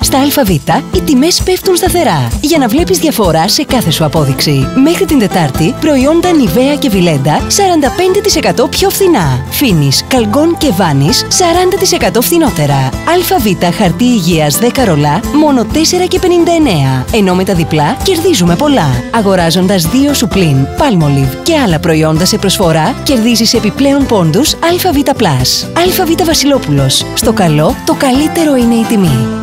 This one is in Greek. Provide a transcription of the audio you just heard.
Στα ΑΒ οι τιμές πέφτουν σταθερά για να βλέπεις διαφορά σε κάθε σου απόδειξη. Μέχρι την Τετάρτη προϊόντα Νιβαία και Βιλέντα 45% πιο φθηνά. Φίνης, Καλγκόν και Βάνης 40% φθηνότερα. ΑΒ χαρτί υγείας 10 ρολά μόνο 4,59. Ενώ με τα διπλά κερδίζουμε πολλά. Αγοράζοντας 2 σουπλίν, Palmolive και άλλα προϊόντα σε προσφορά κερδίζεις επιπλέον πόντους ΑΒ. ΑΒ Βασιλόπουλος. Στο καλό το καλύτερο είναι η τιμή.